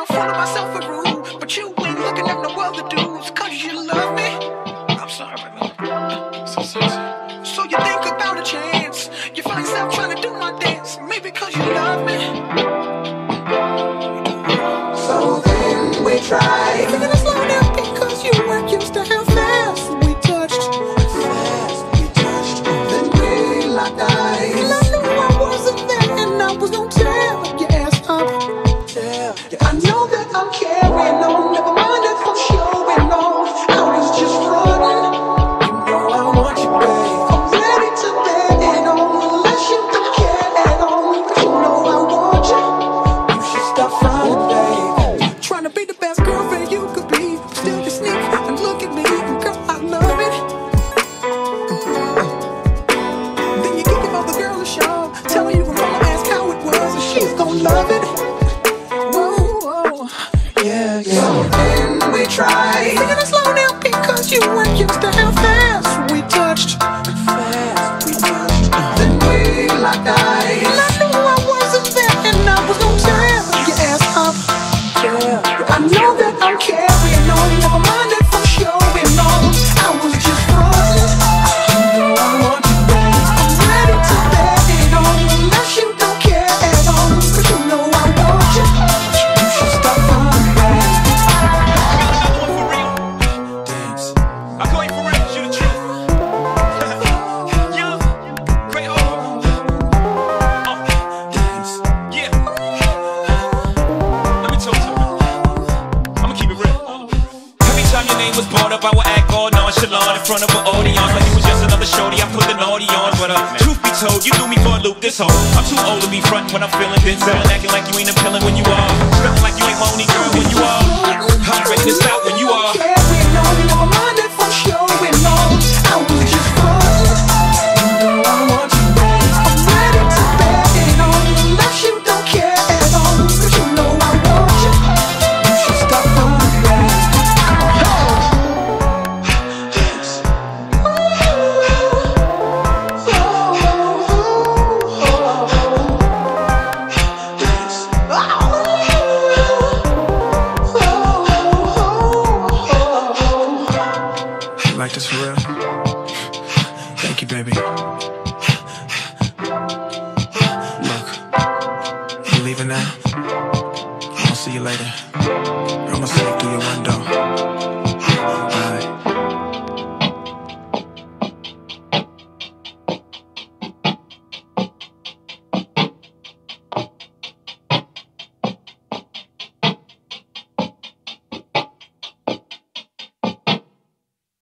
now, full of myself and rude. But you ain't looking at no other dudes, cause you love me. I'm sorry, man. So sorry. So you think about a chance. You find yourself trying to do my dance. Maybe cause you love me. I'm carrying on. Never mind if I'm showing off. I was just running. You know I want you, babe. I'm ready to bet it on. Unless you don't care at all. But you know I want you. You should stop fronting, babe. Trying to be the best girlfriend you could be. Still you sneak and look at me. Girl, I love it. Mm-hmm. Then you give your other girl a show. Tell you Yeah, yeah. So then we tried. Taking it slow now because you weren't used to how fast time your name was brought up, I would act all nonchalant in front of an audience like it was just another shorty. I put the naughty on, but uh, truth be told, you threw me for a loop this whole. I'm too old to be frontin' when I'm feeling this. Acting like you ain't appealing when you are. This for real? Thank you, baby. Look, I'm leaving now. I'll see you later. I'ma slip through your window.